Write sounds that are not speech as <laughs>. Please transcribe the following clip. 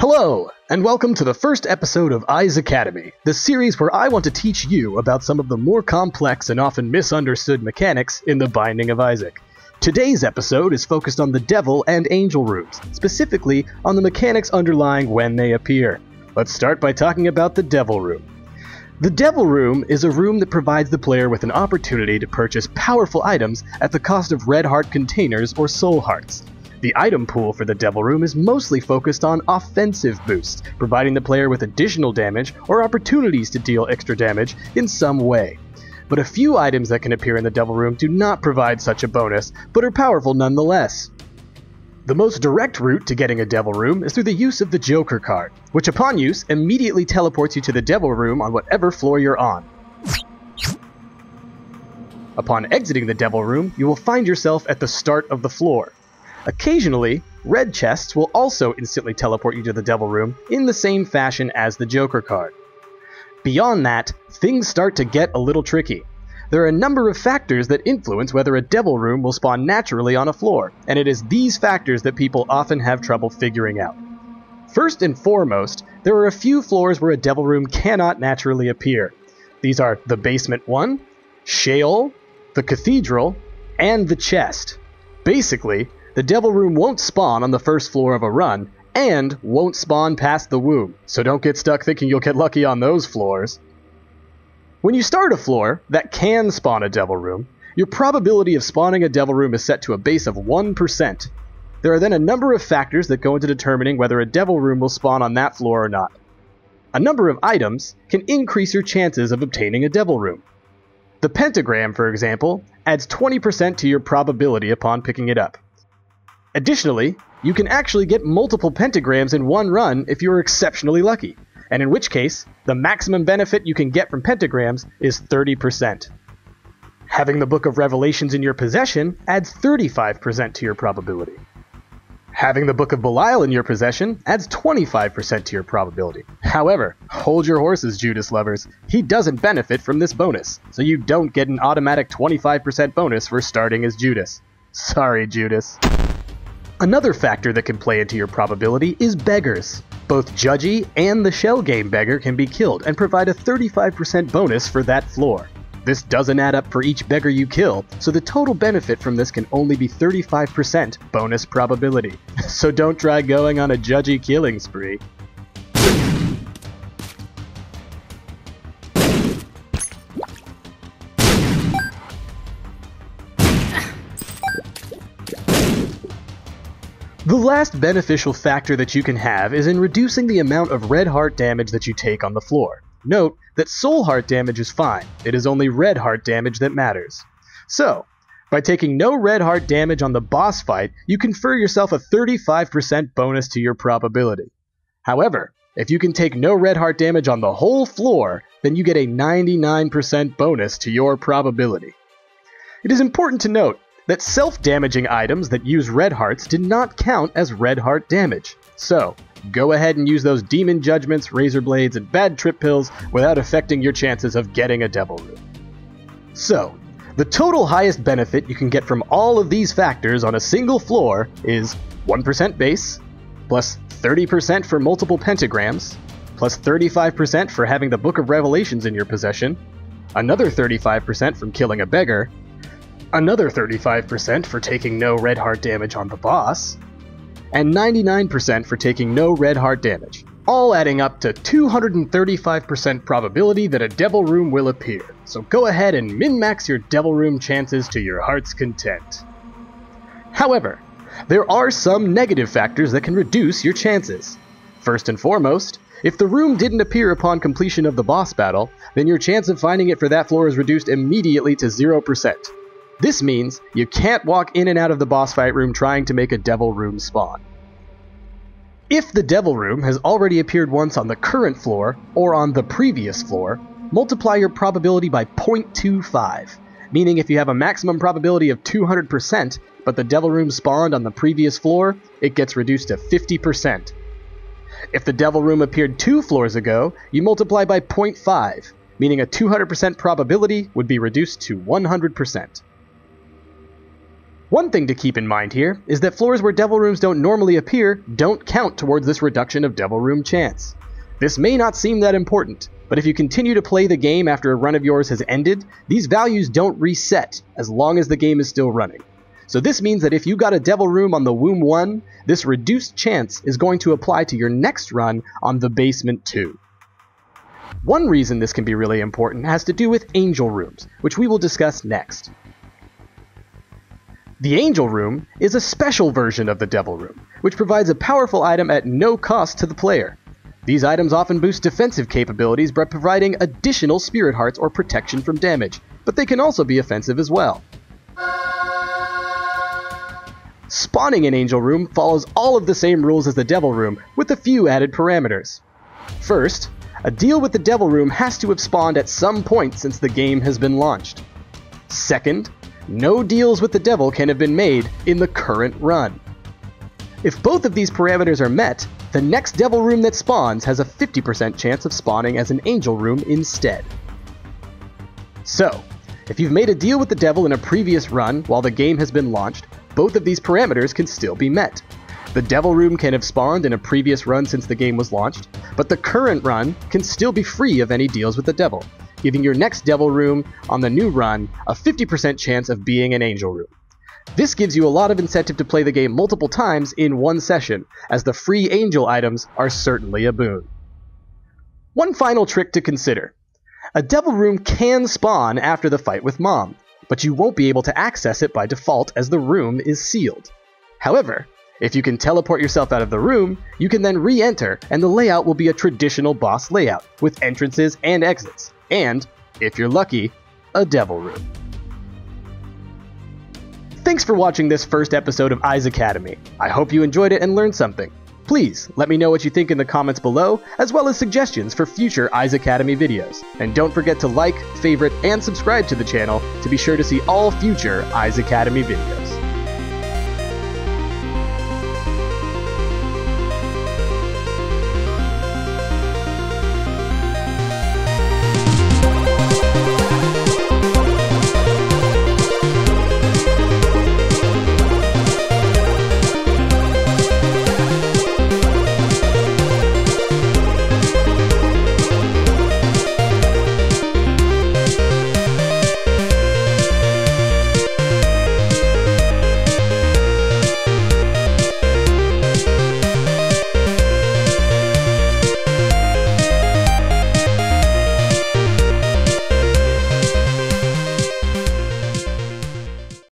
Hello, and welcome to the first episode of Isaacademy, the series where I want to teach you about some of the more complex and often misunderstood mechanics in the Binding of Isaac. Today's episode is focused on the Devil and Angel rooms, specifically on the mechanics underlying when they appear. Let's start by talking about the Devil Room. The Devil Room is a room that provides the player with an opportunity to purchase powerful items at the cost of red heart containers or soul hearts. The item pool for the Devil Room is mostly focused on offensive boosts, providing the player with additional damage or opportunities to deal extra damage in some way. But a few items that can appear in the Devil Room do not provide such a bonus, but are powerful nonetheless. The most direct route to getting a Devil Room is through the use of the Joker card, which upon use immediately teleports you to the Devil Room on whatever floor you're on. Upon exiting the Devil Room, you will find yourself at the start of the floor. Occasionally, red chests will also instantly teleport you to the Devil Room in the same fashion as the Joker card. Beyond that, things start to get a little tricky. There are a number of factors that influence whether a Devil Room will spawn naturally on a floor, and it is these factors that people often have trouble figuring out. First and foremost, there are a few floors where a Devil Room cannot naturally appear. These are the Basement 1, Sheol, the Cathedral, and the Chest. Basically, the Devil Room won't spawn on the first floor of a run, and won't spawn past the womb, so don't get stuck thinking you'll get lucky on those floors. When you start a floor that can spawn a Devil Room, your probability of spawning a Devil Room is set to a base of 1%. There are then a number of factors that go into determining whether a Devil Room will spawn on that floor or not. A number of items can increase your chances of obtaining a Devil Room. The pentagram, for example, adds 20% to your probability upon picking it up. Additionally, you can actually get multiple pentagrams in one run if you are exceptionally lucky, and in which case, the maximum benefit you can get from pentagrams is 30%. Having the Book of Revelations in your possession adds 35% to your probability. Having the Book of Belial in your possession adds 25% to your probability. However, hold your horses, Judas lovers. He doesn't benefit from this bonus, so you don't get an automatic 25% bonus for starting as Judas. Sorry, Judas. Another factor that can play into your probability is beggars. Both Judgy and the Shell Game Beggar can be killed and provide a 35% bonus for that floor. This doesn't add up for each beggar you kill, so the total benefit from this can only be 35% bonus probability. <laughs> So don't try going on a Judgy killing spree. The last beneficial factor that you can have is in reducing the amount of red heart damage that you take on the floor. Note that soul heart damage is fine, it is only red heart damage that matters. So, by taking no red heart damage on the boss fight, you confer yourself a 35% bonus to your probability. However, if you can take no red heart damage on the whole floor, then you get a 99% bonus to your probability. It is important to note that self damaging items that use red hearts did not count as red heart damage. So, go ahead and use those demon judgments, razor blades, and bad trip pills without affecting your chances of getting a devil room. So, the total highest benefit you can get from all of these factors on a single floor is 1% base, plus 30% for multiple pentagrams, plus 35% for having the Book of Revelations in your possession, another 35% from killing a beggar, another 35% for taking no red heart damage on the boss, and 99% for taking no red heart damage, all adding up to 235% probability that a Devil Room will appear. So go ahead and min-max your Devil Room chances to your heart's content. However, there are some negative factors that can reduce your chances. First and foremost, if the room didn't appear upon completion of the boss battle, then your chance of finding it for that floor is reduced immediately to 0%. This means you can't walk in and out of the boss fight room trying to make a devil room spawn. If the devil room has already appeared once on the current floor or on the previous floor, multiply your probability by 0.25, meaning if you have a maximum probability of 200%, but the devil room spawned on the previous floor, it gets reduced to 50%. If the devil room appeared two floors ago, you multiply by 0.5, meaning a 200% probability would be reduced to 100%. One thing to keep in mind here is that floors where devil rooms don't normally appear don't count towards this reduction of devil room chance. This may not seem that important, but if you continue to play the game after a run of yours has ended, these values don't reset as long as the game is still running. So this means that if you got a devil room on the womb 1, this reduced chance is going to apply to your next run on the basement 2. One reason this can be really important has to do with angel rooms, which we will discuss next. The Angel Room is a special version of the Devil Room, which provides a powerful item at no cost to the player. These items often boost defensive capabilities by providing additional Spirit Hearts or protection from damage, but they can also be offensive as well. Spawning an Angel Room follows all of the same rules as the Devil Room, with a few added parameters. First, a deal with the Devil Room has to have spawned at some point since the game has been launched. Second, no deals with the devil can have been made in the current run. If both of these parameters are met, the next devil room that spawns has a 50% chance of spawning as an angel room instead. So, if you've made a deal with the devil in a previous run while the game has been launched, both of these parameters can still be met. The devil room can have spawned in a previous run since the game was launched, but the current run can still be free of any deals with the devil, giving your next Devil Room on the new run a 50% chance of being an Angel Room. This gives you a lot of incentive to play the game multiple times in one session, as the free Angel items are certainly a boon. One final trick to consider. A Devil Room can spawn after the fight with Mom, but you won't be able to access it by default as the room is sealed. However, if you can teleport yourself out of the room, you can then re-enter and the layout will be a traditional boss layout, with entrances and exits and, if you're lucky, a devil room. Thanks for watching this first episode of Isaacademy. I hope you enjoyed it and learned something. Please let me know what you think in the comments below, as well as suggestions for future Isaacademy videos. And don't forget to like, favorite, and subscribe to the channel to be sure to see all future Isaacademy videos.